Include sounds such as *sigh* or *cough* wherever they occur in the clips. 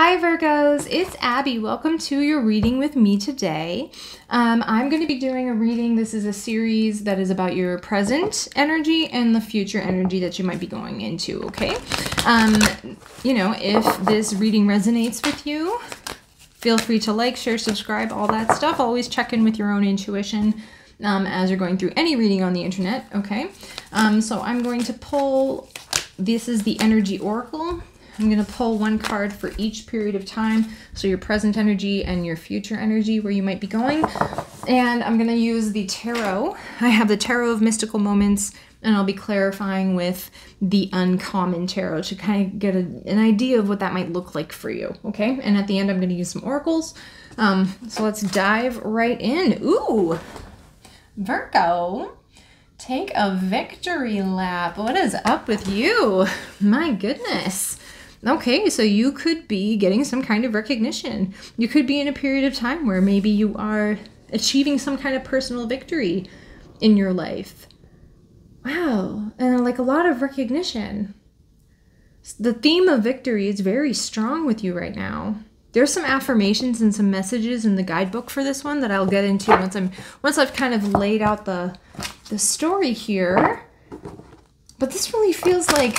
Hi, Virgos. It's Abby. Welcome to your reading with me today. Um, I'm going to be doing a reading. This is a series that is about your present energy and the future energy that you might be going into, okay? Um, you know, if this reading resonates with you, feel free to like, share, subscribe, all that stuff. Always check in with your own intuition um, as you're going through any reading on the internet, okay? Um, so I'm going to pull, this is the Energy Oracle. I'm going to pull one card for each period of time. So your present energy and your future energy, where you might be going. And I'm going to use the tarot. I have the Tarot of Mystical Moments, and I'll be clarifying with the Uncommon Tarot to kind of get a, an idea of what that might look like for you. Okay. And at the end, I'm going to use some oracles. Um, so let's dive right in. Ooh, Virgo take a victory lap. What is up with you? My goodness. Okay, so you could be getting some kind of recognition. You could be in a period of time where maybe you are achieving some kind of personal victory in your life. Wow, and like a lot of recognition. The theme of victory is very strong with you right now. There's some affirmations and some messages in the guidebook for this one that I'll get into once I'm once I've kind of laid out the the story here. But this really feels like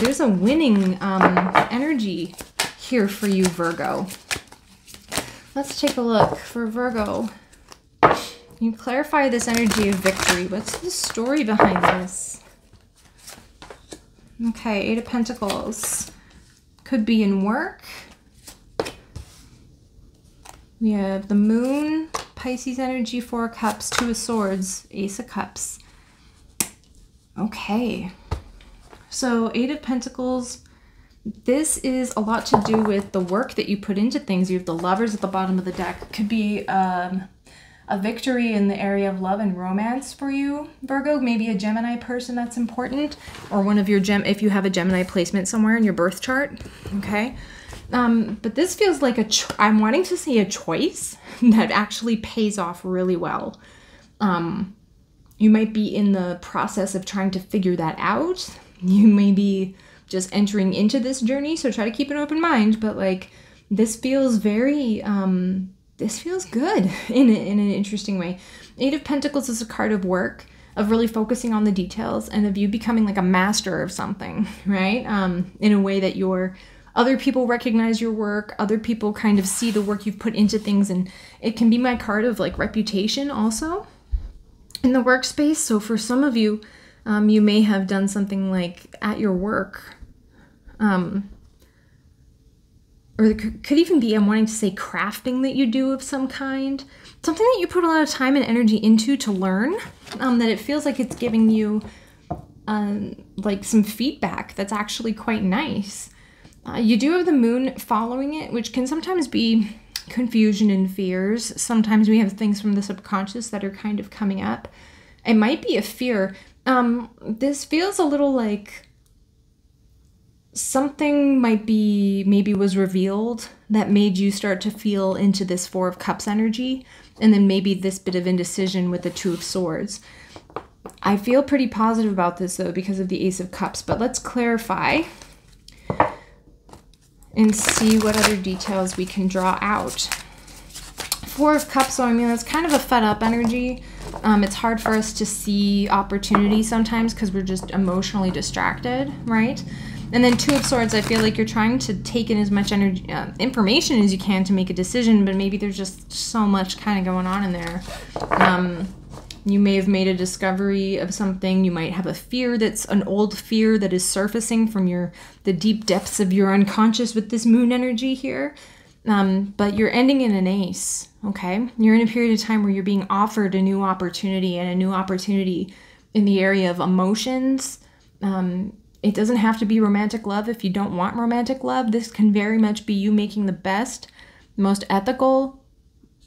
there's a winning um, energy here for you, Virgo. Let's take a look for Virgo. You clarify this energy of victory. What's the story behind this? Okay, Eight of Pentacles. Could be in work. We have the Moon, Pisces energy, Four Cups, Two of Swords, Ace of Cups. Okay. So, Eight of Pentacles, this is a lot to do with the work that you put into things. You have the lovers at the bottom of the deck. Could be um, a victory in the area of love and romance for you, Virgo. Maybe a Gemini person that's important, or one of your gem if you have a Gemini placement somewhere in your birth chart. Okay. Um, but this feels like a I'm wanting to see a choice *laughs* that actually pays off really well. Um, you might be in the process of trying to figure that out you may be just entering into this journey so try to keep an open mind but like this feels very um this feels good *laughs* in, in an interesting way. Eight of pentacles is a card of work of really focusing on the details and of you becoming like a master of something *laughs* right? Um in a way that you're other people recognize your work other people kind of see the work you've put into things and it can be my card of like reputation also in the workspace. So for some of you um, you may have done something like at your work, um, or could even be I'm wanting to say crafting that you do of some kind, something that you put a lot of time and energy into to learn. Um, that it feels like it's giving you um, like some feedback that's actually quite nice. Uh, you do have the moon following it, which can sometimes be confusion and fears. Sometimes we have things from the subconscious that are kind of coming up. It might be a fear um, this feels a little like something might be maybe was revealed that made you start to feel into this four of cups energy and then maybe this bit of indecision with the two of swords. I feel pretty positive about this though because of the ace of cups but let's clarify and see what other details we can draw out. Four of cups so i mean that's kind of a fed up energy um, it's hard for us to see opportunity sometimes because we're just emotionally distracted, right? And then Two of Swords, I feel like you're trying to take in as much energy, uh, information as you can to make a decision, but maybe there's just so much kind of going on in there. Um, you may have made a discovery of something. You might have a fear that's an old fear that is surfacing from your the deep depths of your unconscious with this moon energy here. Um, but you're ending in an ace, okay? You're in a period of time where you're being offered a new opportunity and a new opportunity in the area of emotions. Um, it doesn't have to be romantic love if you don't want romantic love. This can very much be you making the best, most ethical,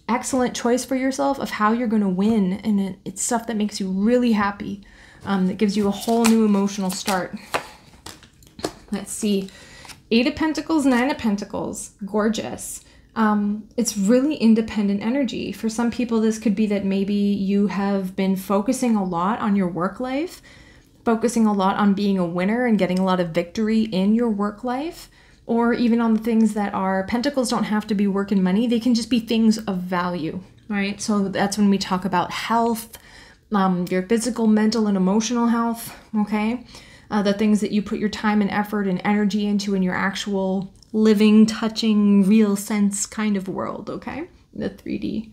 excellent choice for yourself of how you're going to win. And it's stuff that makes you really happy, um, that gives you a whole new emotional start. Let's see. Eight of Pentacles, Nine of Pentacles, gorgeous. Um, it's really independent energy. For some people, this could be that maybe you have been focusing a lot on your work life, focusing a lot on being a winner and getting a lot of victory in your work life. or even on the things that are pentacles don't have to be work and money, they can just be things of value, right? So that's when we talk about health, um, your physical, mental, and emotional health, okay? Uh, the things that you put your time and effort and energy into in your actual living, touching, real sense kind of world, okay? The 3D.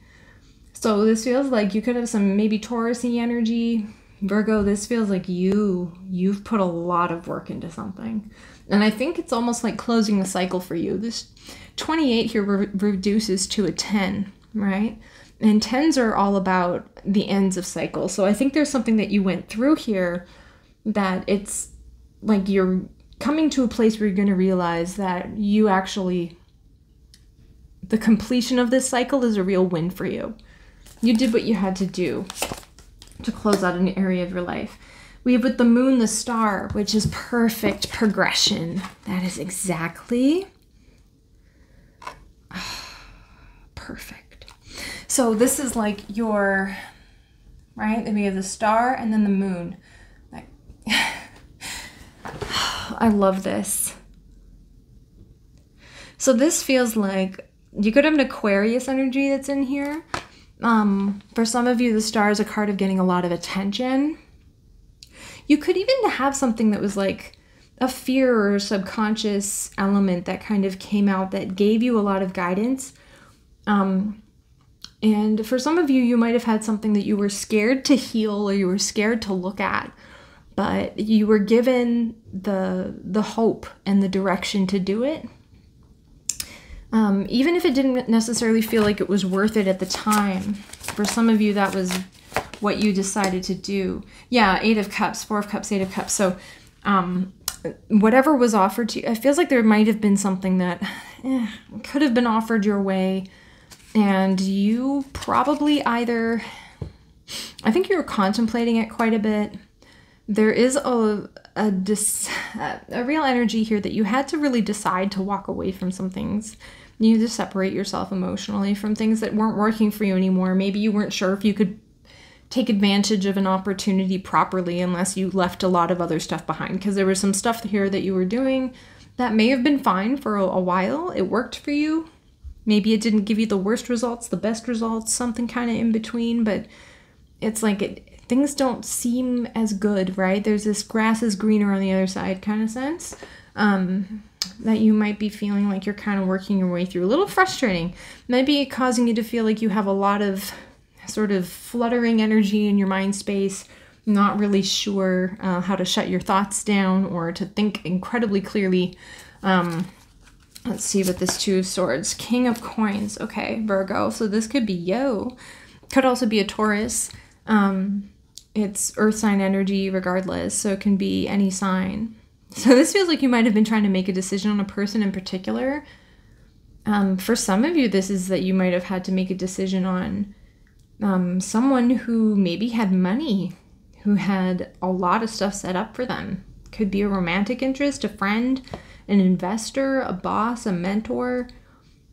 So this feels like you could have some maybe Taurusy energy. Virgo, this feels like you you've put a lot of work into something. And I think it's almost like closing a cycle for you. This 28 here re- reduces to a 10, right? And 10s are all about the ends of cycles. So I think there's something that you went through here that it's like you're coming to a place where you're going to realize that you actually the completion of this cycle is a real win for you. You did what you had to do to close out an area of your life. We have with the moon the star, which is perfect progression. That is exactly *sighs* perfect. So this is like your right? Then we have the star and then the moon. *sighs* I love this. So this feels like you could have an Aquarius energy that's in here. Um, for some of you, the star is a card of getting a lot of attention. You could even have something that was like a fear or subconscious element that kind of came out that gave you a lot of guidance. Um, and for some of you, you might have had something that you were scared to heal or you were scared to look at, but you were given the the hope and the direction to do it. Um, even if it didn't necessarily feel like it was worth it at the time, for some of you, that was what you decided to do. Yeah, Eight of Cups, Four of Cups, Eight of Cups. So, um, whatever was offered to you, it feels like there might have been something that eh, could have been offered your way, and you probably either, I think you were contemplating it quite a bit. There is a a dis, a real energy here that you had to really decide to walk away from some things. You need to separate yourself emotionally from things that weren't working for you anymore. Maybe you weren't sure if you could take advantage of an opportunity properly unless you left a lot of other stuff behind because there was some stuff here that you were doing that may have been fine for a, a while. It worked for you. Maybe it didn't give you the worst results, the best results, something kind of in between, but it's like it, things don't seem as good, right? There's this grass is greener on the other side kind of sense um, that you might be feeling like you're kind of working your way through. A little frustrating. Maybe causing you to feel like you have a lot of sort of fluttering energy in your mind space, not really sure uh, how to shut your thoughts down or to think incredibly clearly. Um, let's see what this Two of Swords, King of Coins. Okay, Virgo. So this could be yo. Could also be a Taurus. Um, it's earth sign energy regardless, so it can be any sign. *laughs* So this feels like you might have been trying to make a decision on a person in particular. Um, for some of you, this is that you might have had to make a decision on um, someone who maybe had money, who had a lot of stuff set up for them. Could be a romantic interest, a friend, an investor, a boss, a mentor.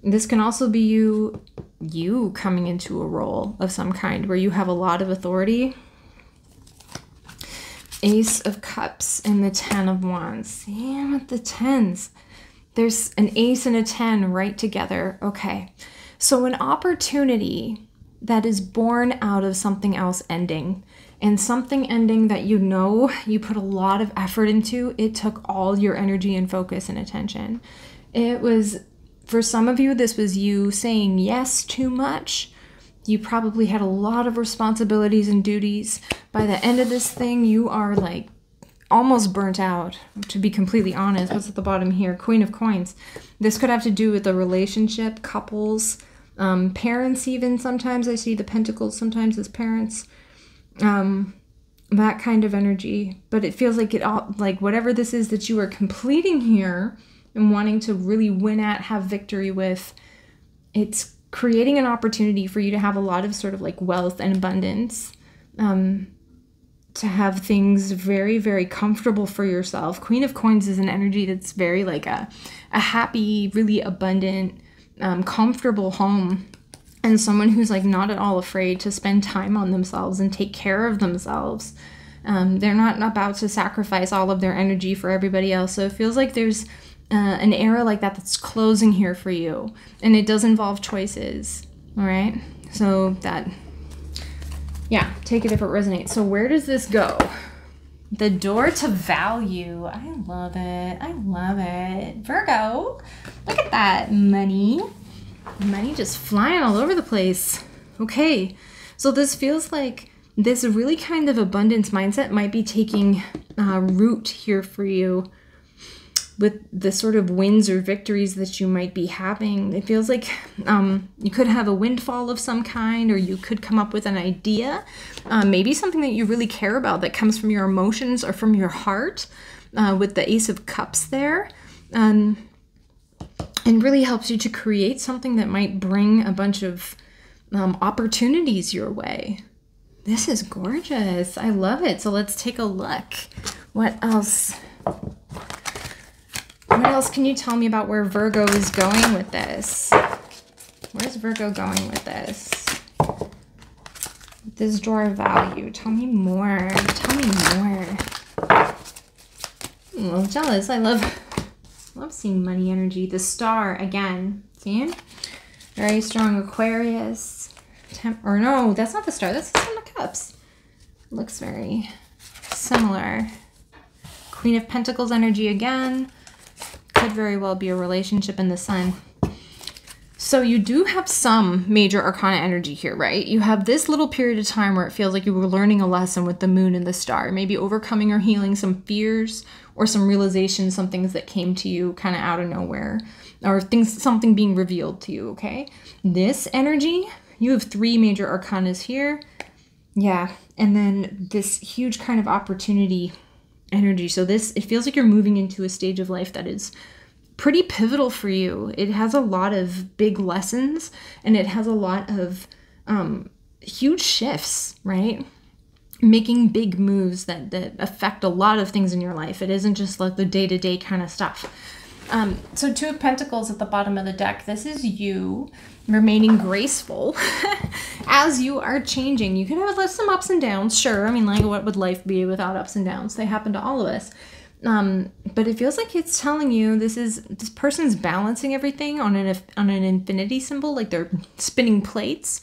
This can also be you you coming into a role of some kind where you have a lot of authority Ace of Cups and the Ten of Wands. Yeah, with the tens. There's an ace and a ten right together. Okay. So, an opportunity that is born out of something else ending and something ending that you know you put a lot of effort into, it took all your energy and focus and attention. It was, for some of you, this was you saying yes too much you probably had a lot of responsibilities and duties. By the end of this thing, you are like almost burnt out, to be completely honest. What's at the bottom here? Queen of Coins. This could have to do with the relationship, couples, um, parents, even sometimes. I see the pentacles sometimes as parents. Um, that kind of energy. But it feels like it all, like whatever this is that you are completing here and wanting to really win at, have victory with, it's creating an opportunity for you to have a lot of sort of like wealth and abundance um, to have things very very comfortable for yourself. Queen of coins is an energy that's very like a, a happy really abundant um, comfortable home. And someone who's like not at all afraid to spend time on themselves and take care of themselves. Um, they're not about to sacrifice all of their energy for everybody else. So it feels like there's uh, an era like that that's closing here for you. And it does involve choices. All right. So that, yeah, take it if it resonates. So where does this go? The door to value. I love it. I love it. Virgo, look at that money. Money just flying all over the place. Okay. So this feels like this really kind of abundance mindset might be taking uh, root here for you with the sort of wins or victories that you might be having. It feels like um, you could have a windfall of some kind, or you could come up with an idea, uh, maybe something that you really care about that comes from your emotions or from your heart, uh, with the Ace of Cups there. Um, and really helps you to create something that might bring a bunch of um, opportunities your way. This is gorgeous. I love it. So let's take a look. What else? What else can you tell me about where Virgo is going with this? Where's Virgo going with this? This drawer value. Tell me more. Tell me more. I'm a little jealous. I love love seeing money energy. The star again. See? Very strong Aquarius. Temp or no, that's not the star. That's the Seven of Cups. Looks very similar. Queen of Pentacles energy again could very well be a relationship in the sun. So you do have some major arcana energy here, right? You have this little period of time where it feels like you were learning a lesson with the moon and the star, maybe overcoming or healing some fears or some realizations, some things that came to you kind of out of nowhere, or things something being revealed to you, okay? This energy, you have three major arcanas here. Yeah, and then this huge kind of opportunity energy. So this it feels like you're moving into a stage of life that is pretty pivotal for you. It has a lot of big lessons and it has a lot of um, huge shifts, right? Making big moves that that affect a lot of things in your life. It isn't just like the day to day kind of stuff. Um, so two of Pentacles at the bottom of the deck. This is you remaining graceful *laughs* as you are changing. You can have some ups and downs, sure. I mean, like, what would life be without ups and downs? They happen to all of us. Um, but it feels like it's telling you this is this person's balancing everything on an on an infinity symbol, like they're spinning plates,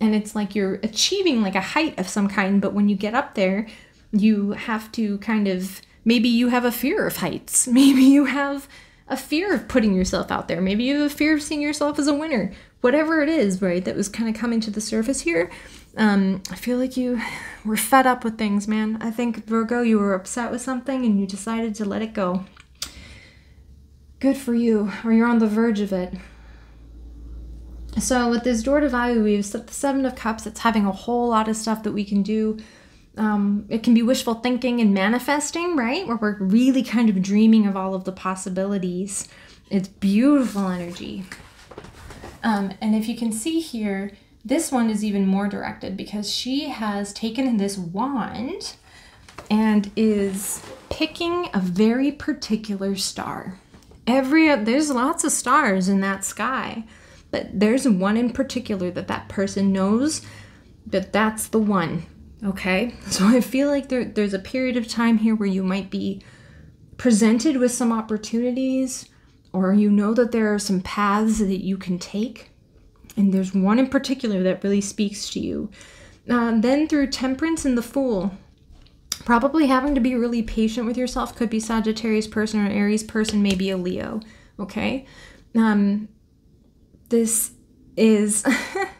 and it's like you're achieving like a height of some kind. But when you get up there, you have to kind of maybe you have a fear of heights, *laughs* maybe you have a fear of putting yourself out there. Maybe you have a fear of seeing yourself as a winner. Whatever it is, right, that was kind of coming to the surface here. Um, I feel like you were fed up with things, man. I think, Virgo, you were upset with something and you decided to let it go. Good for you, or you're on the verge of it. So with this door to value, we've the Seven of Cups. It's having a whole lot of stuff that we can do um, it can be wishful thinking and manifesting, right? Where we're really kind of dreaming of all of the possibilities. It's beautiful energy. Um, and if you can see here, this one is even more directed because she has taken this wand and is picking a very particular star. Every there's lots of stars in that sky, but there's one in particular that that person knows that that's the one Okay, so I feel like there, there's a period of time here where you might be presented with some opportunities, or you know that there are some paths that you can take. And there's one in particular that really speaks to you. Uh, then through temperance and the fool, probably having to be really patient with yourself could be Sagittarius person or Aries person, maybe a Leo. Okay, um, this is. *laughs*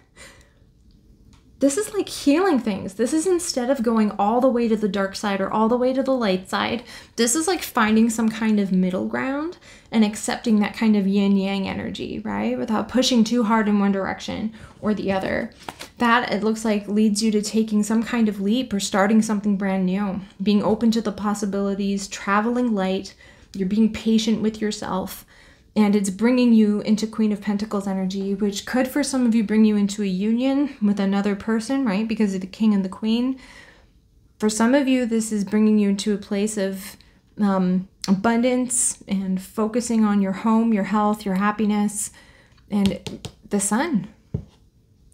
This is like healing things. This is instead of going all the way to the dark side or all the way to the light side, this is like finding some kind of middle ground and accepting that kind of yin yang energy, right? Without pushing too hard in one direction or the other. That it looks like leads you to taking some kind of leap or starting something brand new, being open to the possibilities, traveling light. You're being patient with yourself and it's bringing you into Queen of Pentacles energy, which could for some of you bring you into a union with another person, right? Because of the King and the Queen. For some of you, this is bringing you into a place of um, abundance and focusing on your home, your health, your happiness, and the sun.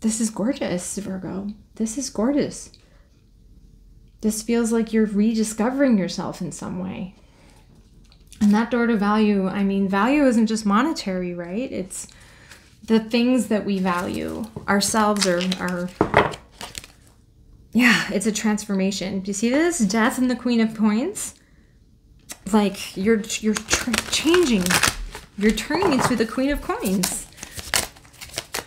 This is gorgeous, Virgo. This is gorgeous. This feels like you're rediscovering yourself in some way. And that door to value, I mean, value isn't just monetary, right? It's the things that we value ourselves or our yeah, it's a transformation. Do you see this? Death and the Queen of Coins. Like you're you're changing. You're turning into the Queen of Coins.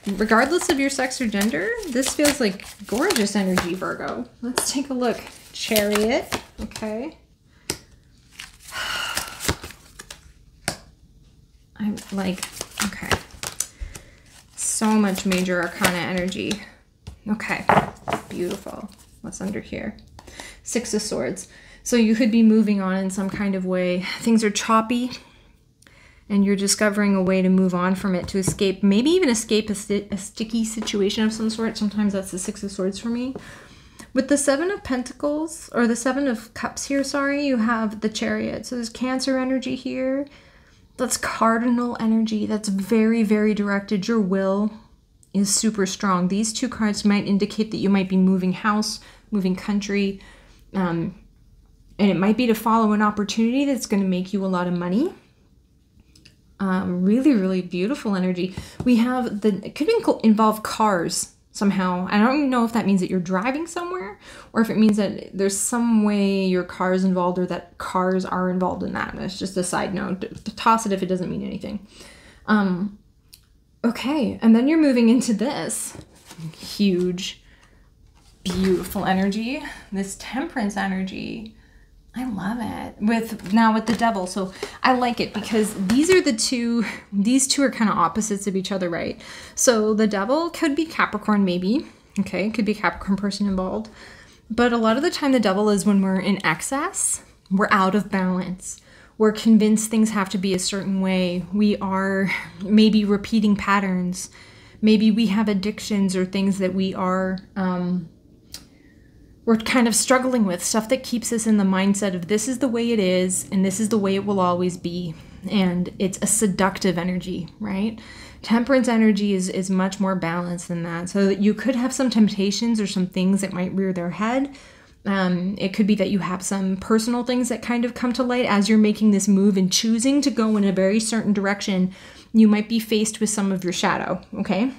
Regardless of your sex or gender, this feels like gorgeous energy, Virgo. Let's take a look. Chariot. Okay. I'm like, okay. So much major arcana energy. Okay, beautiful. What's under here? Six of Swords. So you could be moving on in some kind of way. Things are choppy and you're discovering a way to move on from it to escape, maybe even escape a, st a sticky situation of some sort. Sometimes that's the Six of Swords for me. With the Seven of Pentacles, or the Seven of Cups here, sorry, you have the Chariot. So there's Cancer energy here. That's cardinal energy. That's very, very directed. Your will is super strong. These two cards might indicate that you might be moving house, moving country, um, and it might be to follow an opportunity that's going to make you a lot of money. Um, really, really beautiful energy. We have the, it could involve cars somehow. I don't know if that means that you're driving somewhere or if it means that there's some way your car is involved or that cars are involved in that. That's just a side note. Toss it if it doesn't mean anything. Um, Okay, and then you're moving into this huge, beautiful energy, this temperance energy. I love it. With now with the devil. So I like it because these are the two these two are kind of opposites of each other, right? So the devil could be Capricorn maybe. Okay, could be Capricorn person involved. But a lot of the time the devil is when we're in excess, we're out of balance we're convinced things have to be a certain way. We are maybe repeating patterns. Maybe we have addictions or things that we are um, we're kind of struggling with stuff that keeps us in the mindset of this is the way it is and this is the way it will always be and it's a seductive energy right temperance energy is is much more balanced than that so that you could have some temptations or some things that might rear their head um, it could be that you have some personal things that kind of come to light as you're making this move and choosing to go in a very certain direction. You might be faced with some of your shadow, okay?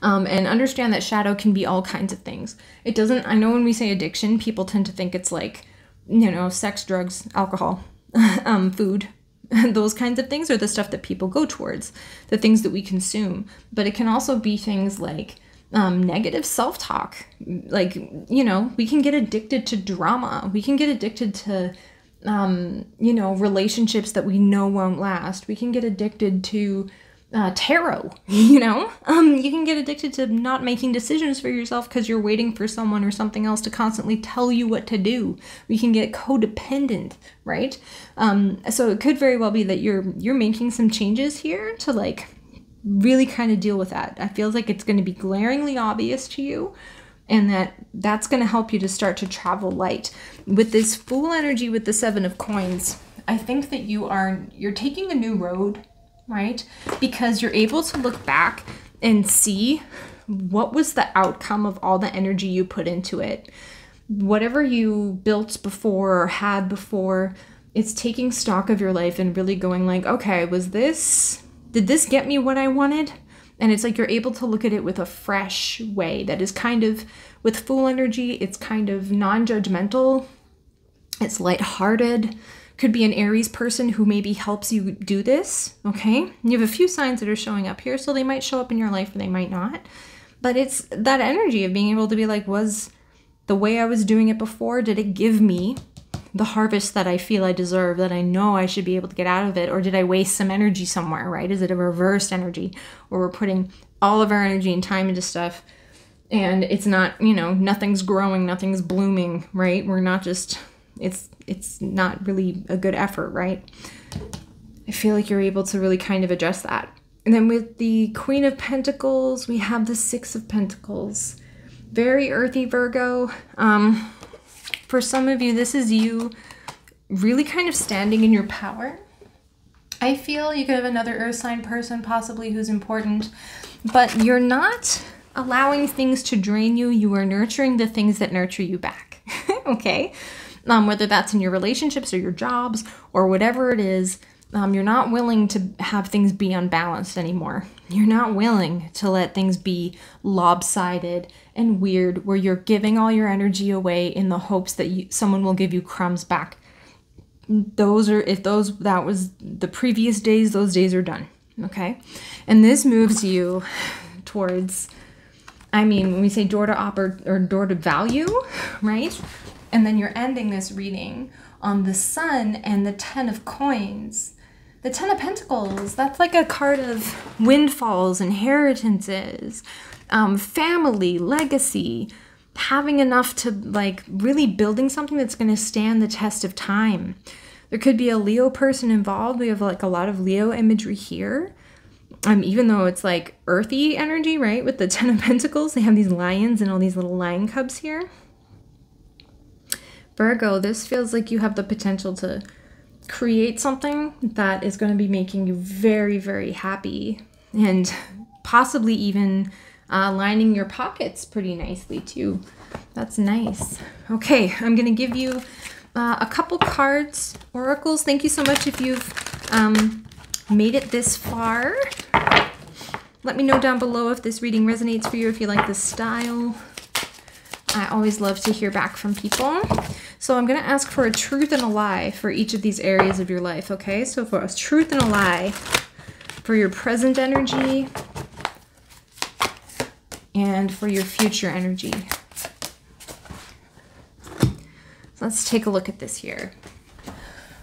Um, and understand that shadow can be all kinds of things. It doesn't, I know when we say addiction, people tend to think it's like, you know, sex, drugs, alcohol, *laughs* um, food, *laughs* those kinds of things are the stuff that people go towards, the things that we consume. But it can also be things like, um, negative self talk. Like, you know, we can get addicted to drama. We can get addicted to, um, you know, relationships that we know won't last. We can get addicted to uh, tarot, *laughs* you know? Um, you can get addicted to not making decisions for yourself because you're waiting for someone or something else to constantly tell you what to do. We can get codependent, right? Um, so it could very well be that you're you're making some changes here to like really kind of deal with that. I feel like it's going to be glaringly obvious to you and that that's going to help you to start to travel light. With this Fool energy with the 7 of coins, I think that you are you're taking a new road, right? Because you're able to look back and see what was the outcome of all the energy you put into it. Whatever you built before or had before, it's taking stock of your life and really going like, okay, was this did this get me what I wanted? And it's like you're able to look at it with a fresh way that is kind of, with full energy, it's kind of non judgmental, it's lighthearted. Could be an Aries person who maybe helps you do this, okay? You have a few signs that are showing up here, so they might show up in your life or they might not. But it's that energy of being able to be like, was the way I was doing it before, did it give me the harvest that I feel I deserve, that I know I should be able to get out of it? Or did I waste some energy somewhere, right? Is it a reversed energy? where we're putting all of our energy and time into stuff and it's not, you know, nothing's growing, nothing's blooming, right? We're not just it's it's not really a good effort, right? I feel like you're able to really kind of address that. And then with the Queen of Pentacles, we have the Six of Pentacles. Very earthy Virgo. Um, for some of you, this is you really kind of standing in your power. I feel you could have another earth sign person possibly who's important, but you're not allowing things to drain you. You are nurturing the things that nurture you back. *laughs* okay? Um, whether that's in your relationships or your jobs or whatever it is. Um, you're not willing to have things be unbalanced anymore. You're not willing to let things be lopsided and weird, where you're giving all your energy away in the hopes that you, someone will give you crumbs back. Those are, if those, that was the previous days, those days are done. Okay. And this moves you towards, I mean, when we say door to oper or door to value, right? And then you're ending this reading on the sun and the ten of coins. The ten of pentacles, that's like a card of windfalls, inheritances, um, family, legacy, having enough to like really building something that's going to stand the test of time. There could be a Leo person involved. We have like a lot of Leo imagery here um, even though it's like earthy energy, right? With the Ten of Pentacles, they have these lions and all these little lion cubs here. Virgo, this feels like you have the potential to create something that is going to be making you very, very happy and possibly even uh, lining your pockets pretty nicely too. That's nice. Okay, I'm going to give you uh, a couple cards, oracles. Thank you so much if you've um, made it this far. Let me know down below if this reading resonates for you, if you like this style. I always love to hear back from people. So I'm going to ask for a truth and a lie for each of these areas of your life, okay? So for a truth and a lie for your present energy and for your future energy. Let's take a look at this here.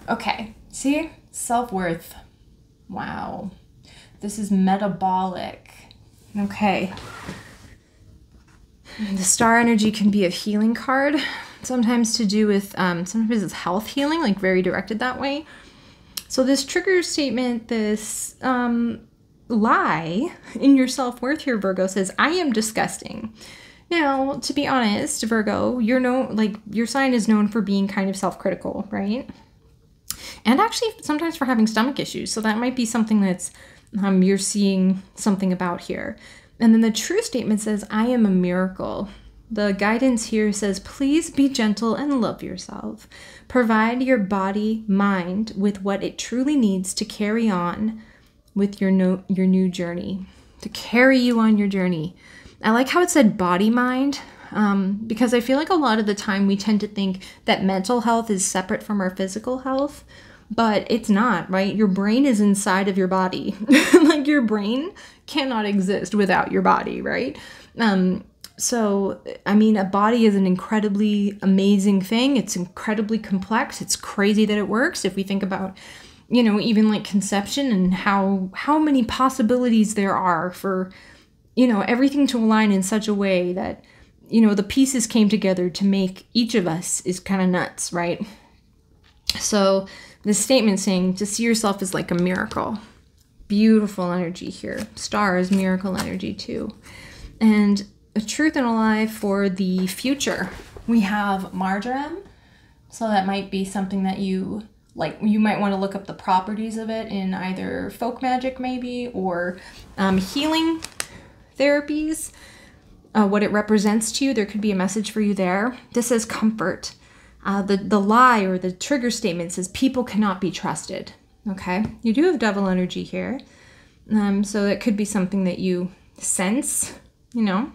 Okay, see? Self-worth. Wow. This is metabolic. Okay. The star energy can be a healing card, sometimes to do with, um, sometimes it's health healing, like very directed that way. So, this trigger statement, this um, lie in your self worth here, Virgo says, I am disgusting. Now, to be honest, Virgo, you're no like your sign is known for being kind of self critical, right? and actually sometimes for having stomach issues. So that might be something that's um, you're seeing something about here. And then the true statement says, I am a miracle. The guidance here says, please be gentle and love yourself. Provide your body, mind with what it truly needs to carry on with your, no, your new journey, to carry you on your journey. I like how it said body mind um, because I feel like a lot of the time we tend to think that mental health is separate from our physical health but it's not, right? Your brain is inside of your body. *laughs* like your brain cannot exist without your body, right? Um, so, I mean, a body is an incredibly amazing thing. It's incredibly complex. It's crazy that it works. If we think about, you know, even like conception and how how many possibilities there are for, you know, everything to align in such a way that, you know, the pieces came together to make each of us is kind of nuts, right? So, the statement saying to see yourself is like a miracle. Beautiful energy here. Stars, miracle energy too. And a truth and a lie for the future. We have marjoram. So that might be something that you like you might want to look up the properties of it in either folk magic maybe or um, healing therapies uh, what it represents to you there could be a message for you there this is comfort uh, the, the lie or the trigger statement says people cannot be trusted. Okay, you do have devil energy here. Um, so it could be something that you sense, you know.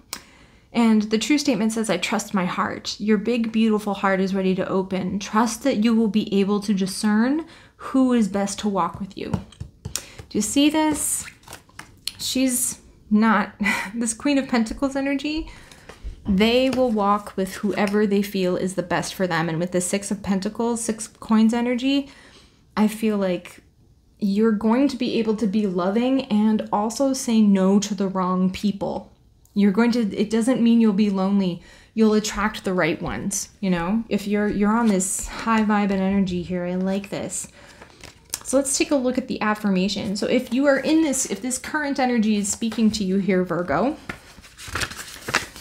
And the true statement says, I trust my heart. Your big, beautiful heart is ready to open. Trust that you will be able to discern who is best to walk with you. Do you see this? She's not *laughs* this Queen of Pentacles energy they will walk with whoever they feel is the best for them. And with the Six of Pentacles, Six Coins energy, I feel like you're going to be able to be loving and also say no to the wrong people. You're going to it doesn't mean you'll be lonely. You'll attract the right ones, you know? If you're you're on this high vibe and energy here, I like this. So let's take a look at the affirmation. So if you are in this if this current energy is speaking to you here, Virgo,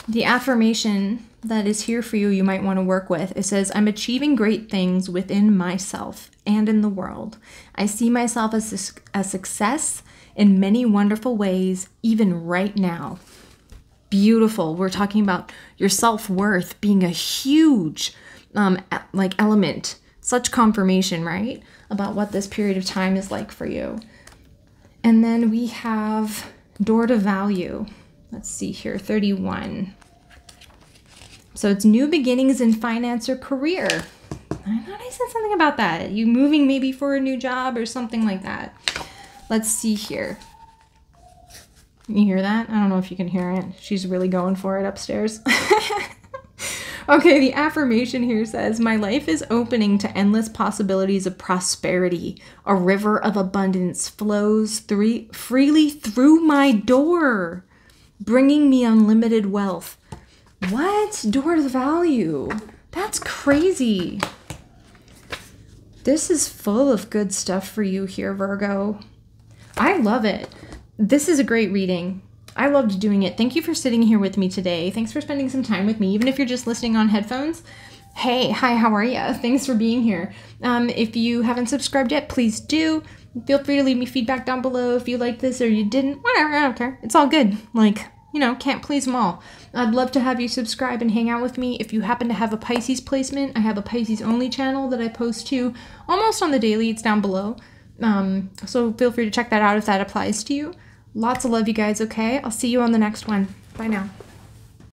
the affirmation that is here for you, you might want to work with. It says, I'm achieving great things within myself and in the world. I see myself as a, success in many wonderful ways, even right now. Beautiful. We're talking about your self worth being a huge um, like element. Such confirmation, right? About what this period of time is like for you. And then we have door to value. Let's see here, 31. So it's new beginnings in finance or career. I thought I said something about that. You moving maybe for a new job or something like that. Let's see here. You hear that? I don't know if you can hear it. She's really going for it upstairs. *laughs* okay, the affirmation here says My life is opening to endless possibilities of prosperity. A river of abundance flows three, freely through my door, bringing me unlimited wealth. What? Door to value. That's crazy. This is full of good stuff for you here, Virgo. I love it. This is a great reading. I loved doing it. Thank you for sitting here with me today. Thanks for spending some time with me, even if you're just listening on headphones. Hey, hi, how are you? *laughs* Thanks for being here. Um, if you haven't subscribed yet, please do. Feel free to leave me feedback down below if you like this or you didn't. Whatever, I don't care. It's all good. Like, you know, can't please them all. I'd love to have you subscribe and hang out with me. If you happen to have a Pisces placement, I have a Pisces only channel that I post to almost on the daily. It's down below. Um, so feel free to check that out if that applies to you. Lots of love, you guys, okay? I'll see you on the next one. Bye now.